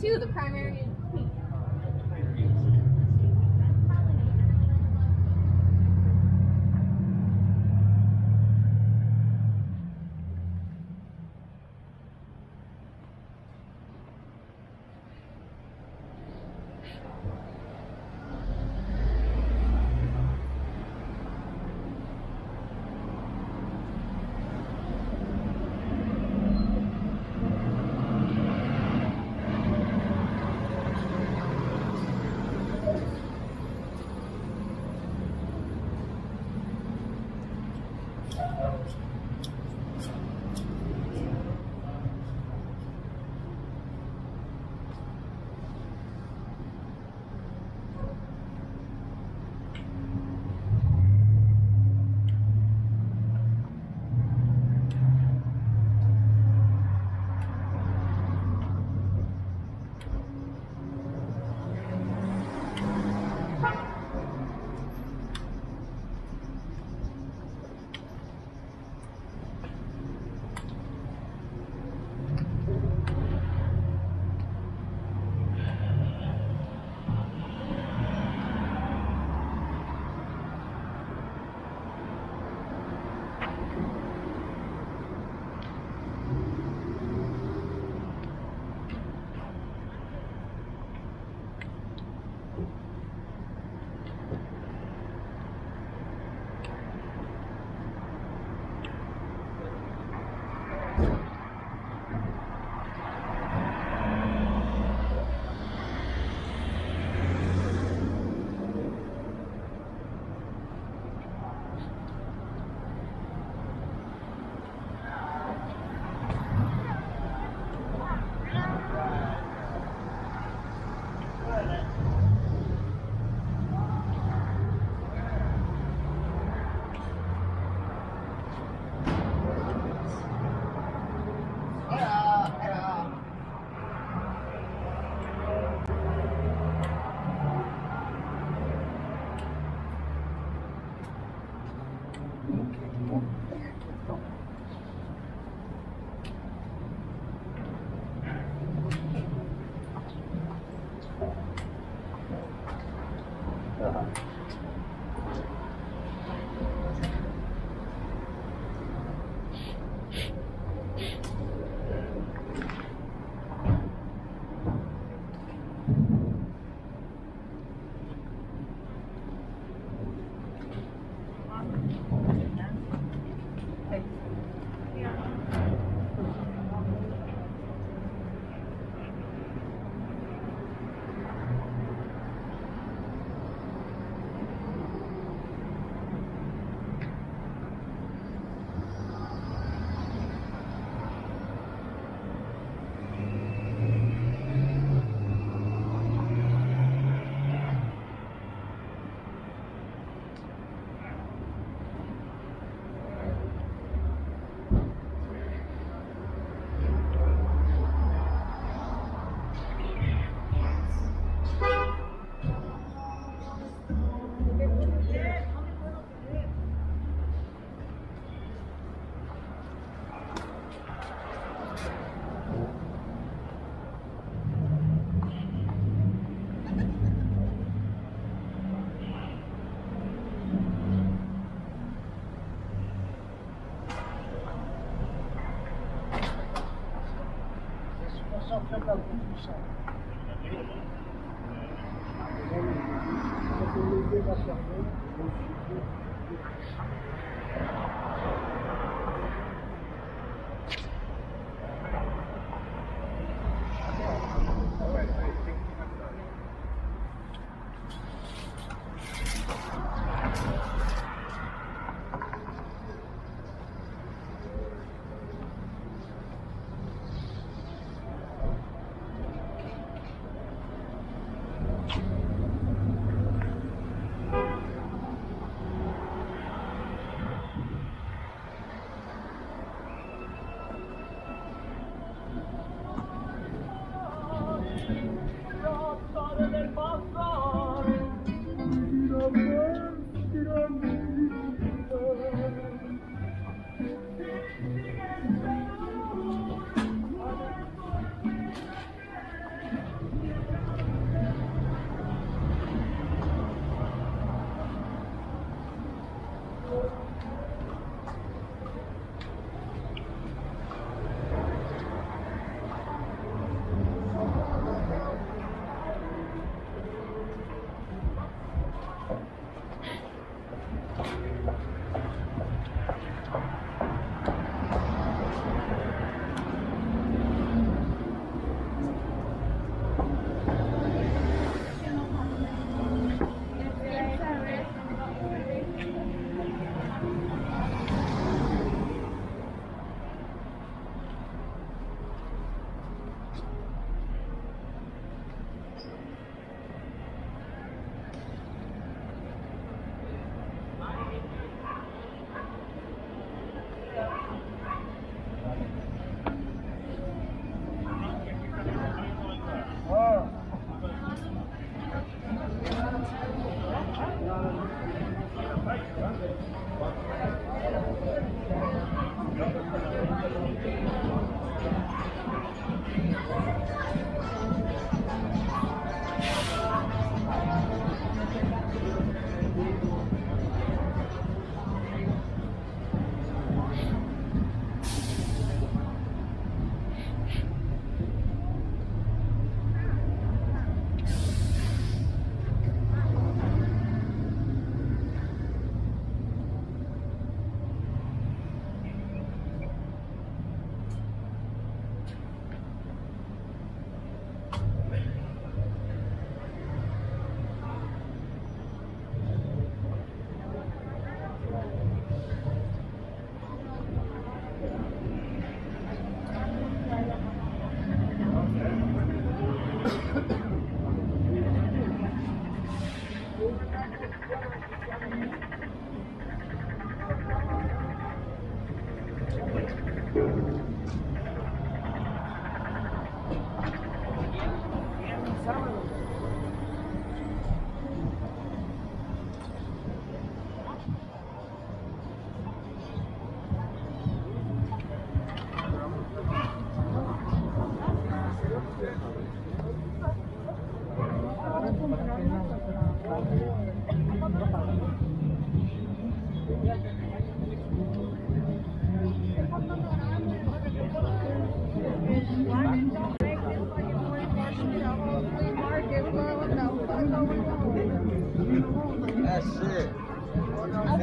too. The primary actually.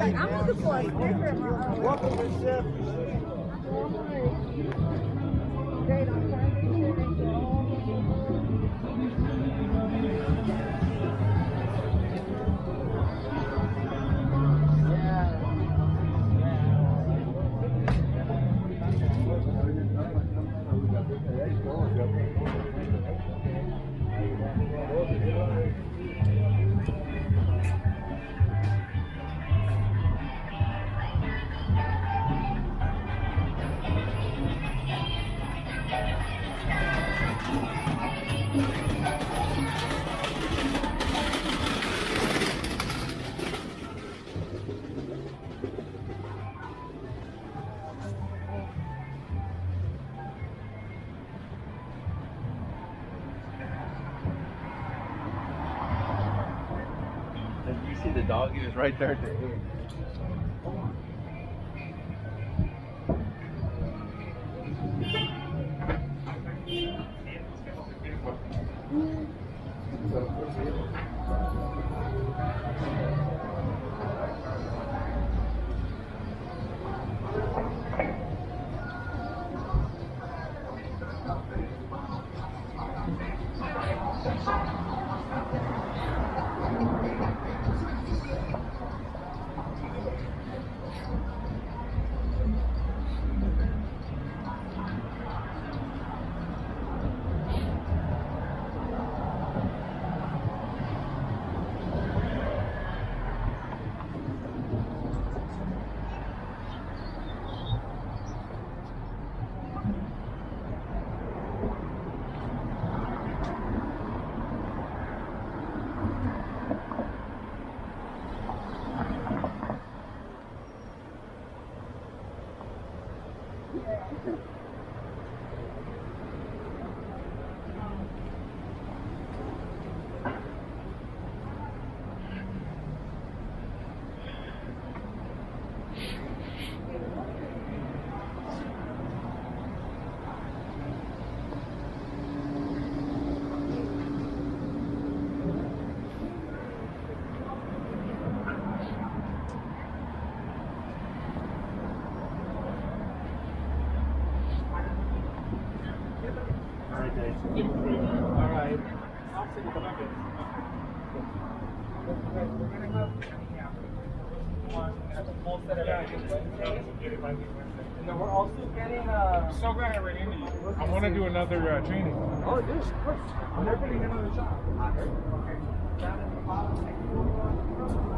Like, I'm looking for a sticker in my Welcome to Chef. Great, I'm trying to right there training. oh yes, of course. I'm opening another shop. Sí,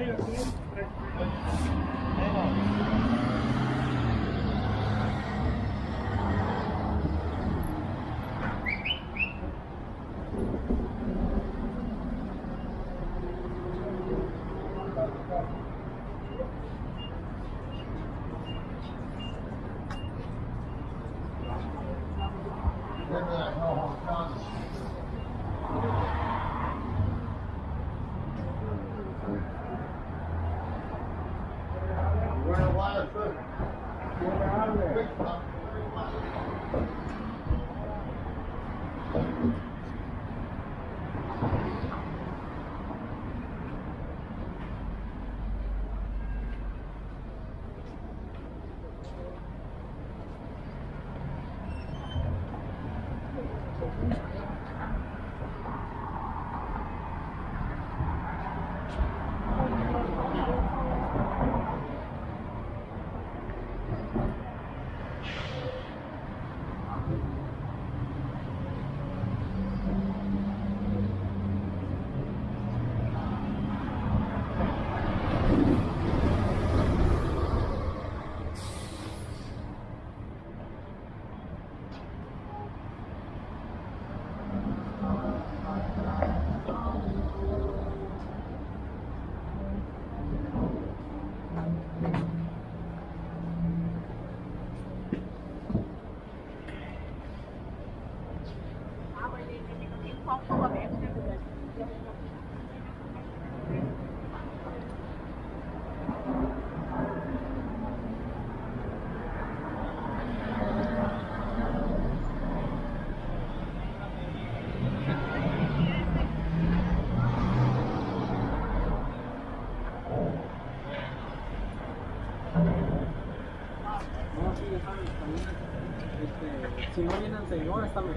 aí, aqui,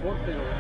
señor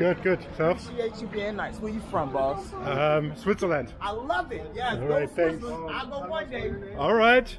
Good, good. Self? Appreciate you being nice. Where you from, boss? Um, Switzerland. I love it. Yes, All right, thanks. I'll go one day. All right.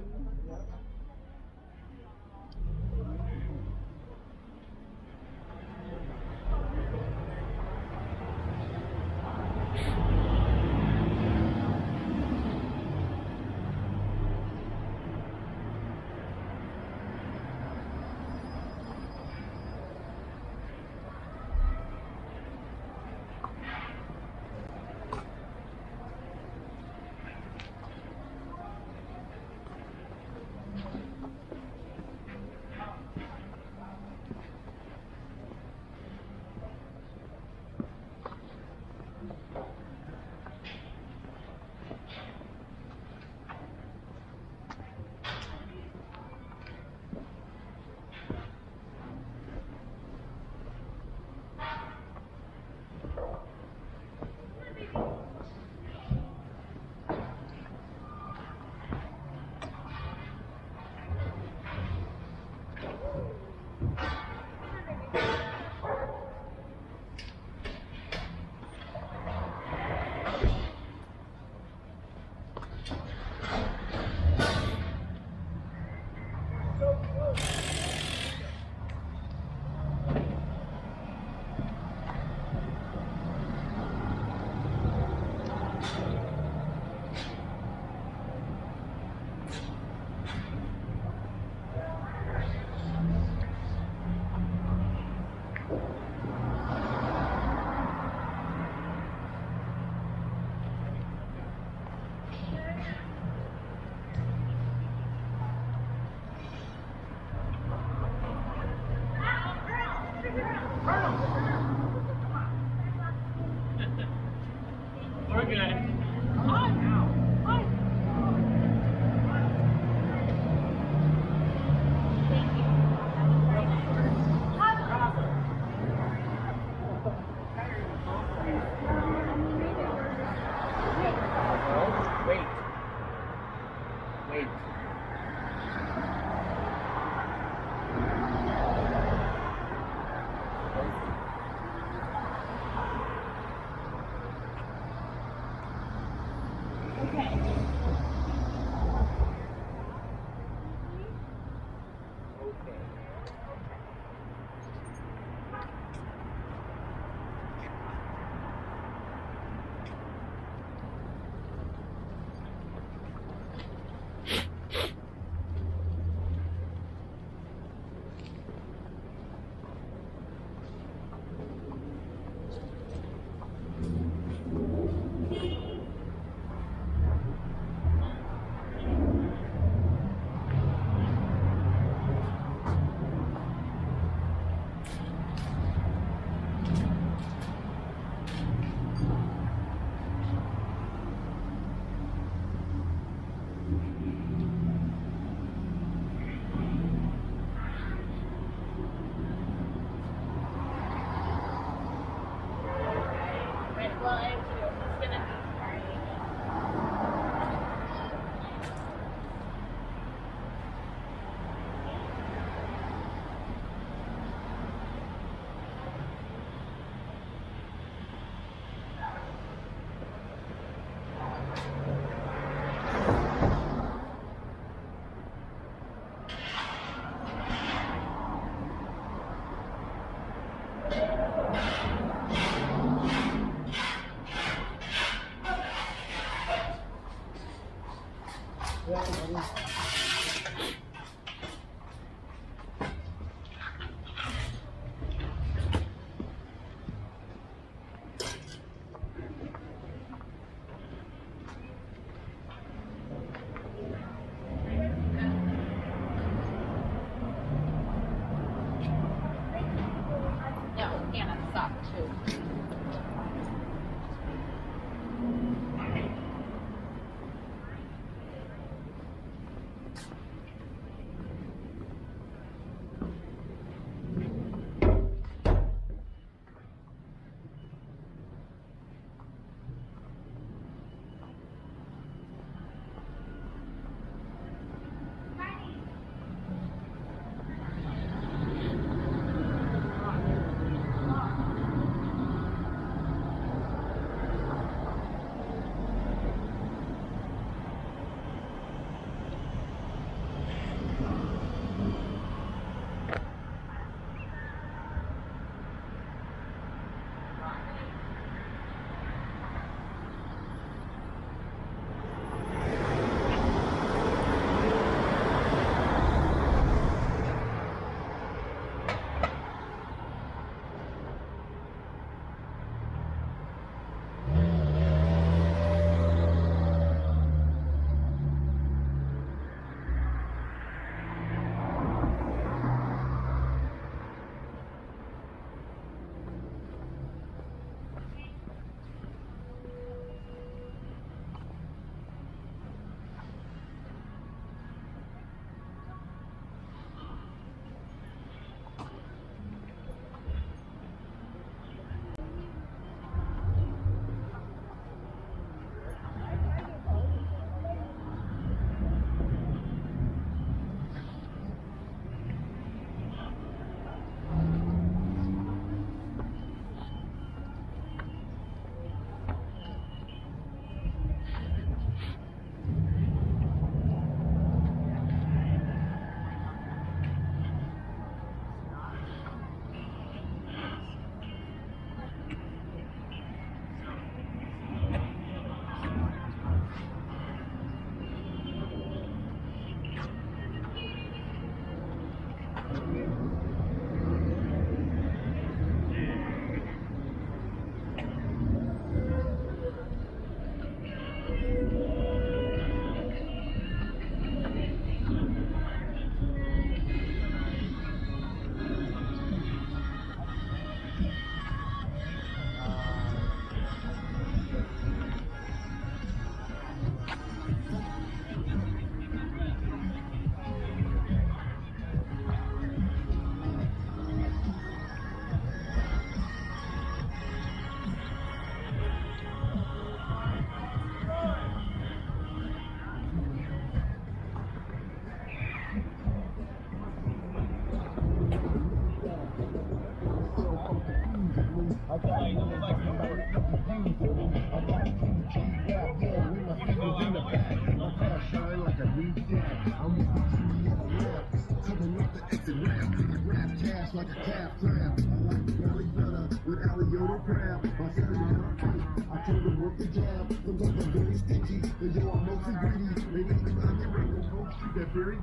Jerry.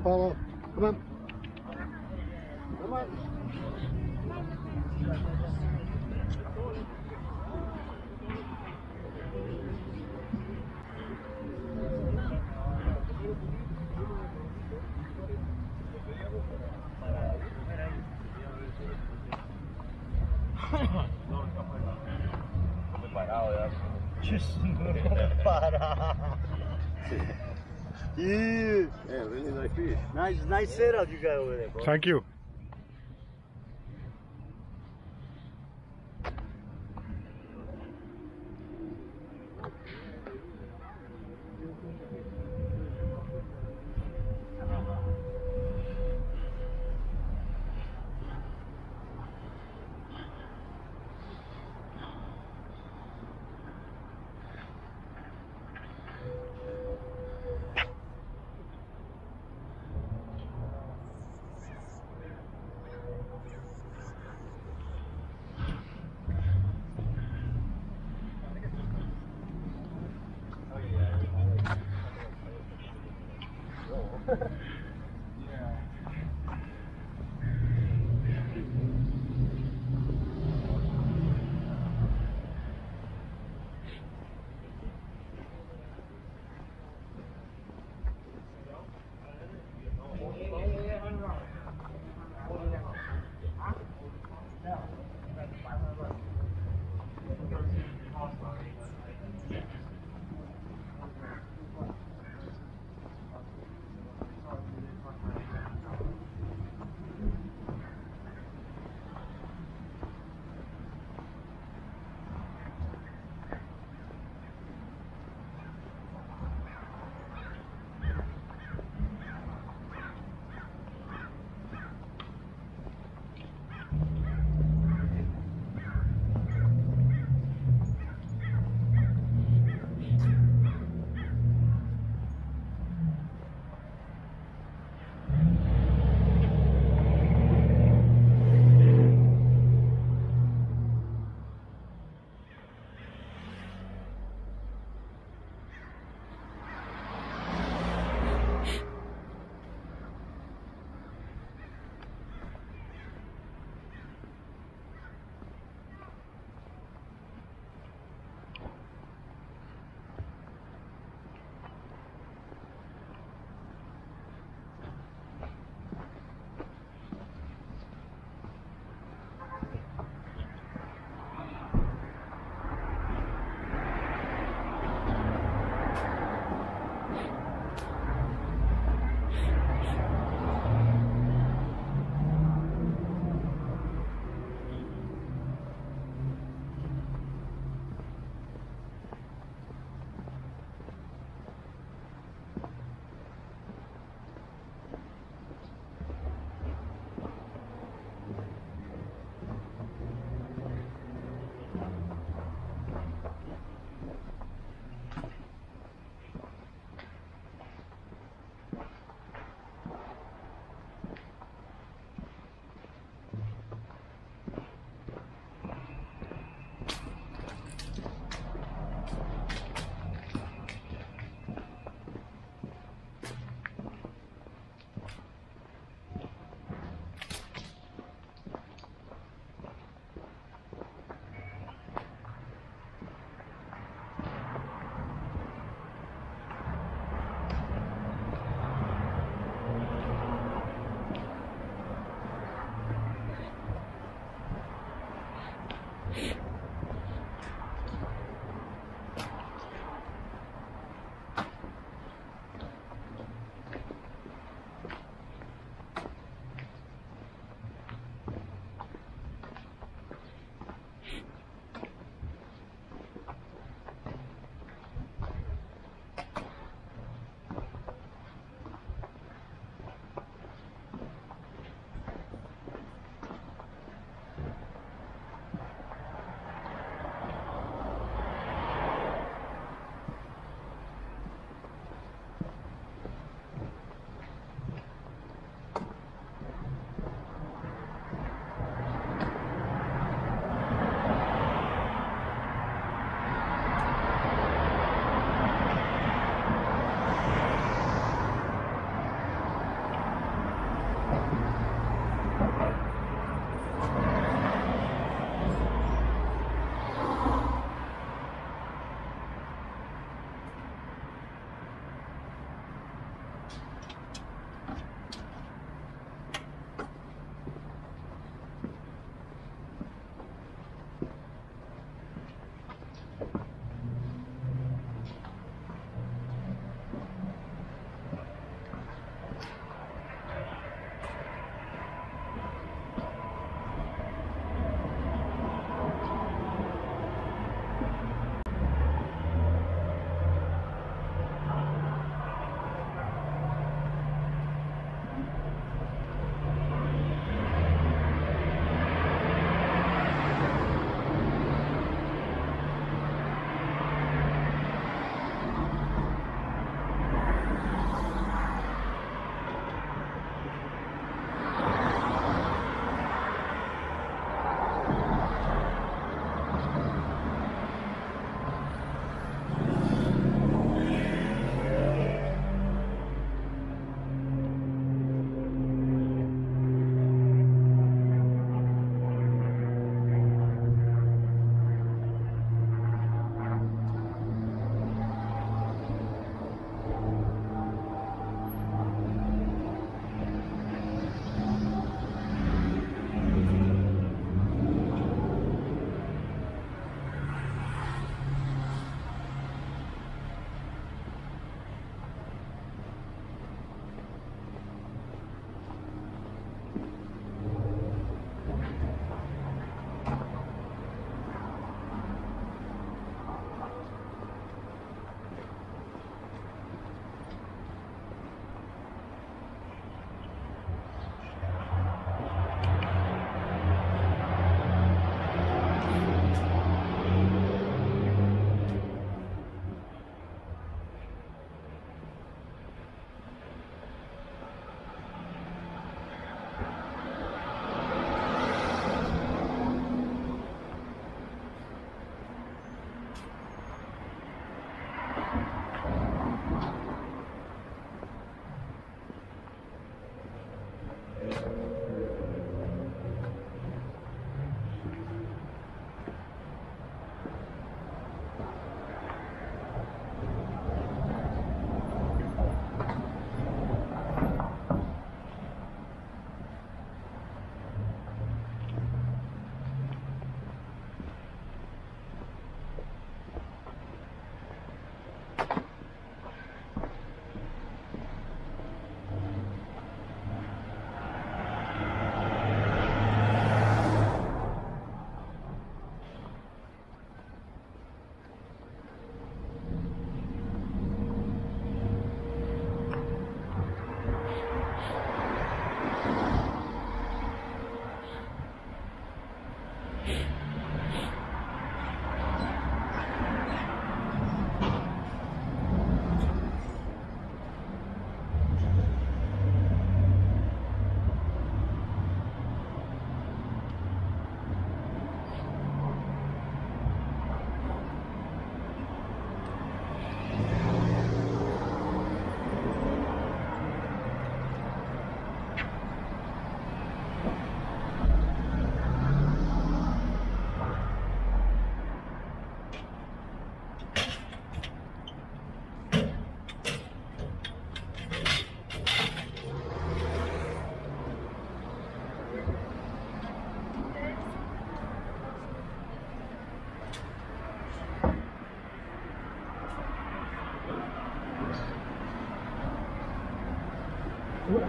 Impala Nice, nice setup you got over there, bro. Thank you.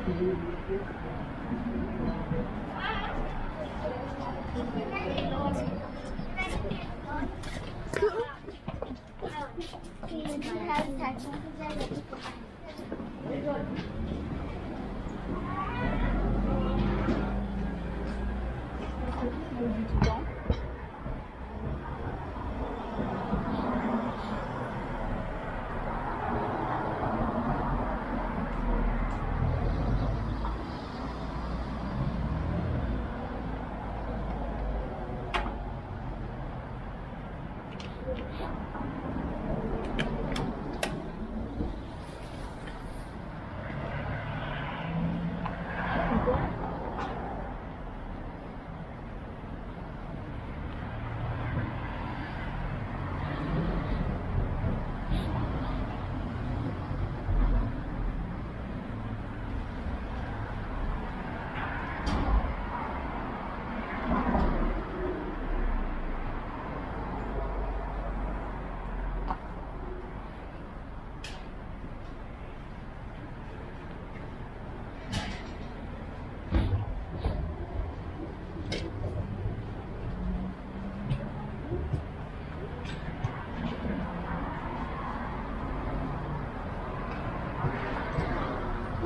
Mm-hmm.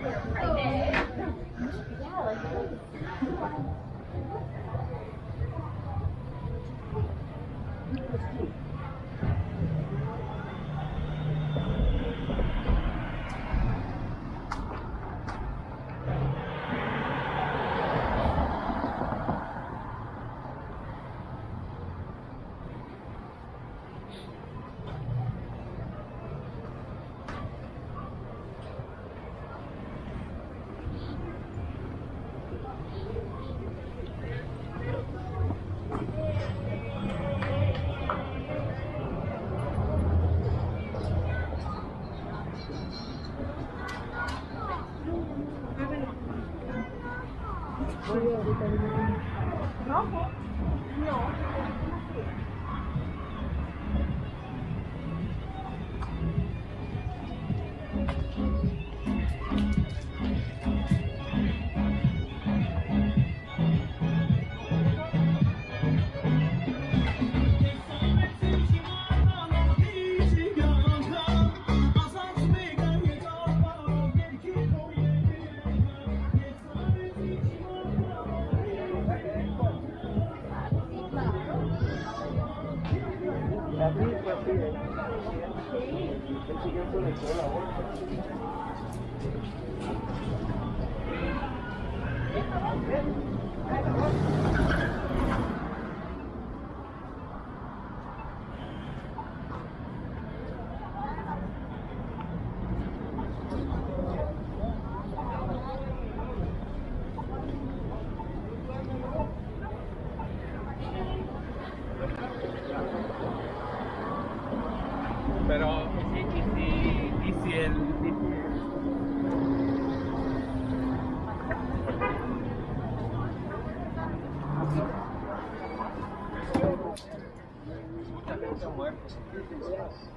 Pero,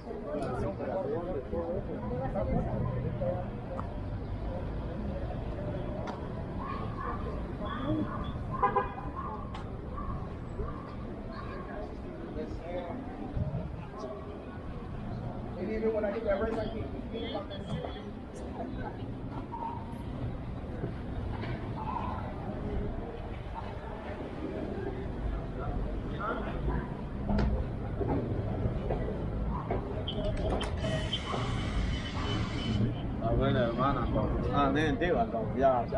And even when I hit that race, I keep Và bây giờ sẽ.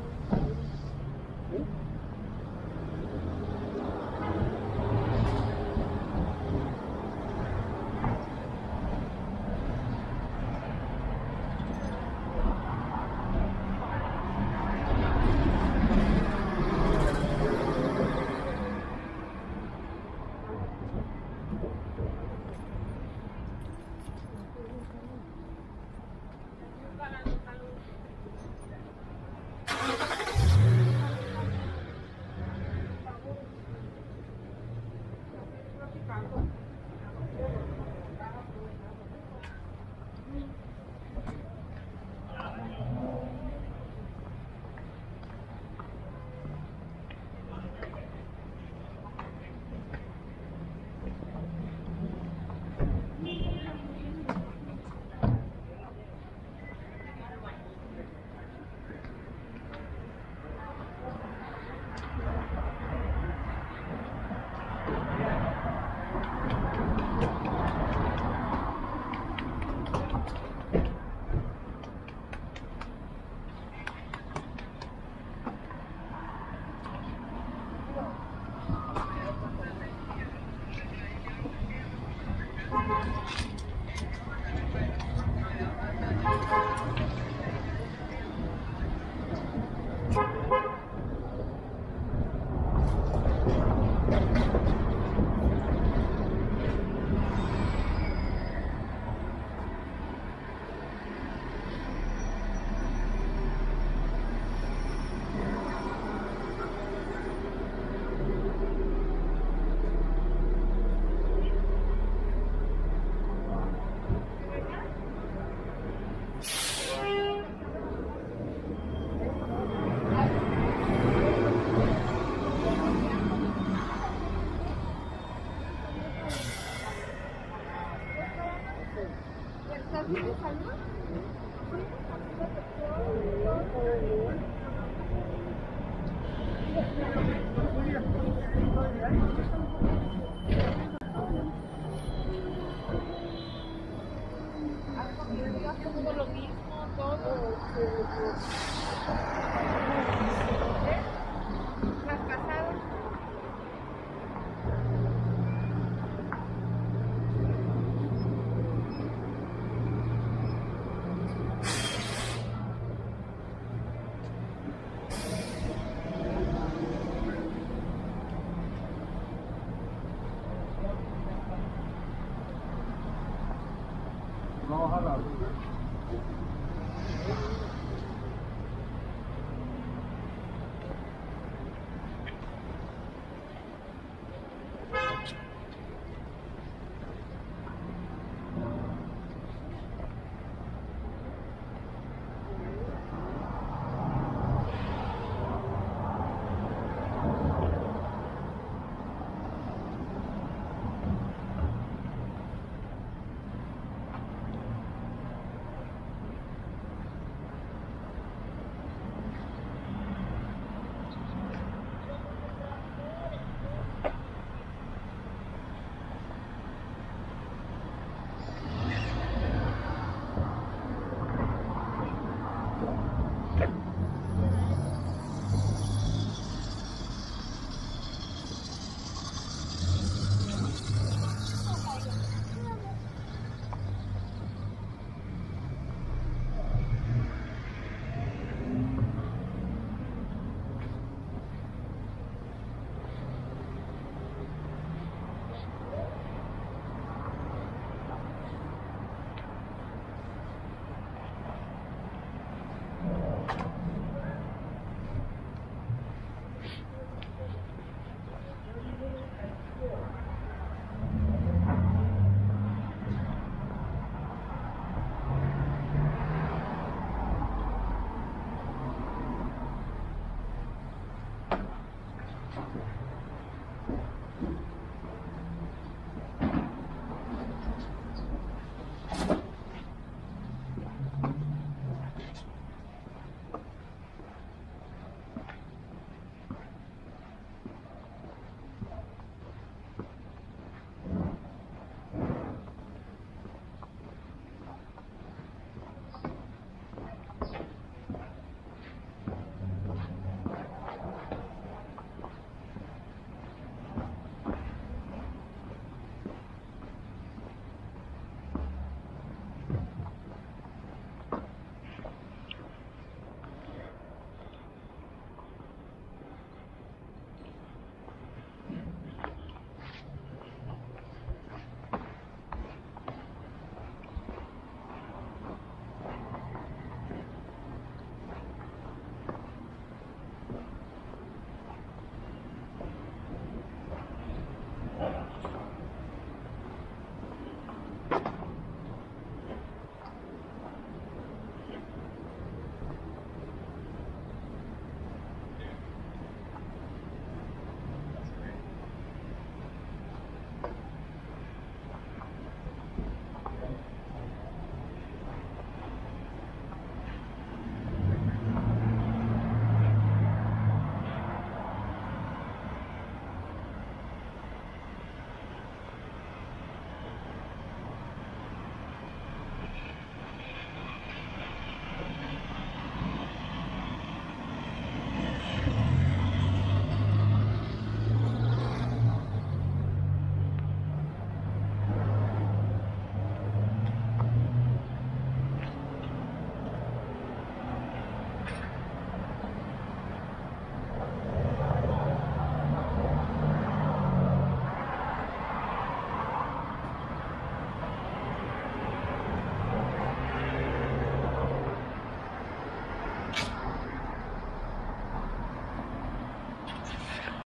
아, 잘